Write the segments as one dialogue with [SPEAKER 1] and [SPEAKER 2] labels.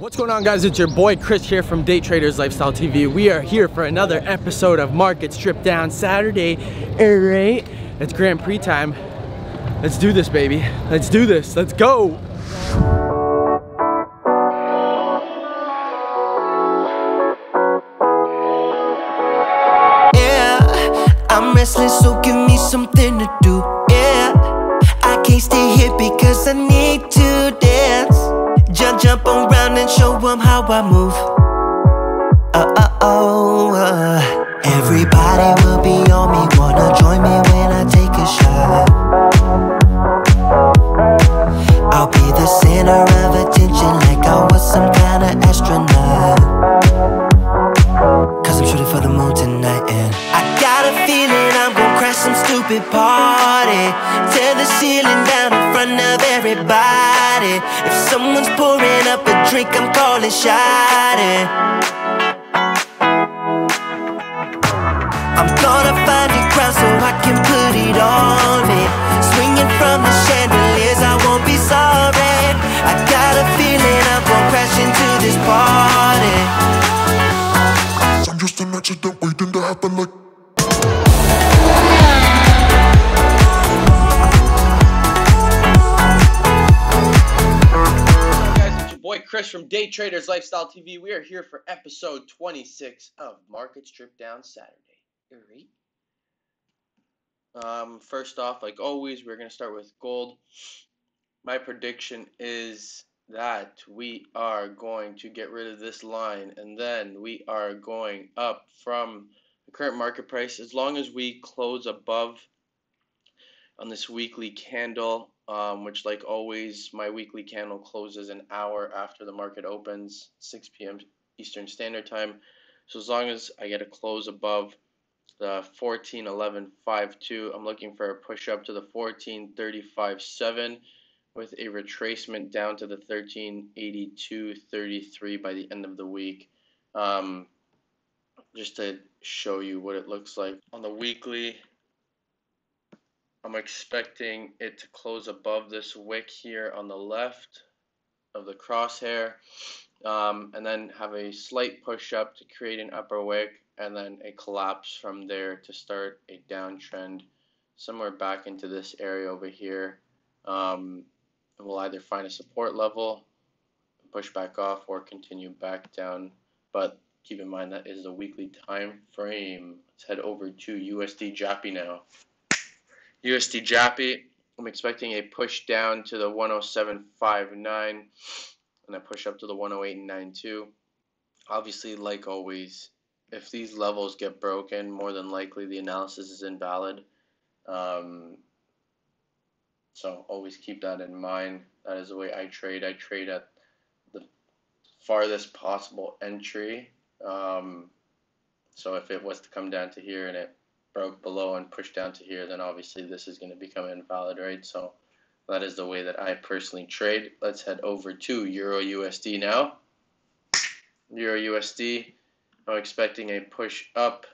[SPEAKER 1] What's going on guys? It's your boy Chris here from Day Traders Lifestyle TV. We are here for another episode of Market Strip Down Saturday. Alright, it's Grand Prix time. Let's do this baby. Let's do this. Let's go.
[SPEAKER 2] Yeah, I'm restless, so give me something to do. Yeah, I can't stay here because I need to dance. Jump, jump around them how I move. Uh uh oh. Uh. Everybody will be party Tear the ceiling down in front of everybody. If someone's pouring up a drink, I'm calling shotty I'm gonna find a crowd so I can put it on me Swinging from the chandeliers, I won't be sorry. I got a feeling I'm gonna crash into this party.
[SPEAKER 3] I'm just an accident waiting to happen like
[SPEAKER 1] boy Chris from Day Traders Lifestyle TV. We are here for episode 26 of Market Strip Down Saturday. Alright. Um, first off, like always, we're gonna start with gold. My prediction is that we are going to get rid of this line and then we are going up from the current market price as long as we close above on this weekly candle um, which like always my weekly candle closes an hour after the market opens 6 p.m. Eastern Standard Time so as long as I get a close above the 14.11.52 I'm looking for a push up to the 14.35.7 with a retracement down to the 1382.33 by the end of the week um, just to show you what it looks like on the weekly I'm expecting it to close above this wick here on the left of the crosshair um, and then have a slight push up to create an upper wick and then a collapse from there to start a downtrend somewhere back into this area over here. Um, and we'll either find a support level push back off or continue back down. But keep in mind that is the weekly time frame. Let's head over to USD Jappy now USD Jappy, I'm expecting a push down to the 107.59 and a push up to the 108.92. Obviously, like always, if these levels get broken, more than likely the analysis is invalid. Um, so always keep that in mind. That is the way I trade. I trade at the farthest possible entry. Um, so if it was to come down to here and it broke below and pushed down to here, then obviously this is going to become invalid, right? So that is the way that I personally trade. Let's head over to Euro USD now. Euro USD, I'm expecting a push up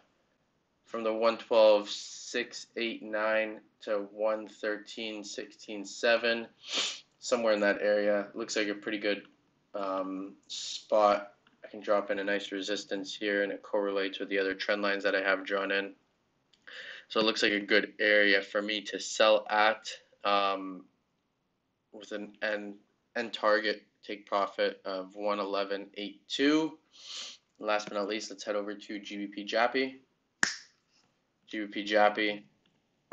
[SPEAKER 1] from the 112.689 to 113.16.7, somewhere in that area. Looks like a pretty good um, spot. I can drop in a nice resistance here and it correlates with the other trend lines that I have drawn in. So it looks like a good area for me to sell at um, with an end, end target take profit of 111.82. Last but not least, let's head over to GBP Jappy. GBP Jappy.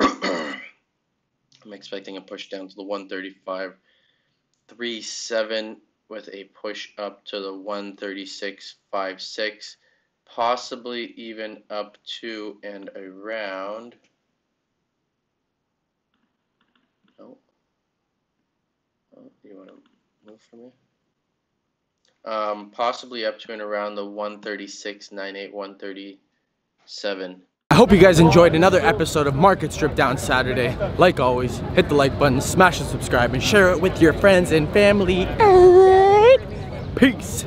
[SPEAKER 1] I'm expecting a push down to the 135.37 with a push up to the 136.56 possibly even up to and around oh, oh you want to move for me um, possibly up to and around the 136 98 137 I hope you guys enjoyed another episode of Market Strip Down Saturday. Like always, hit the like button, smash the subscribe, and share it with your friends and family. Peace.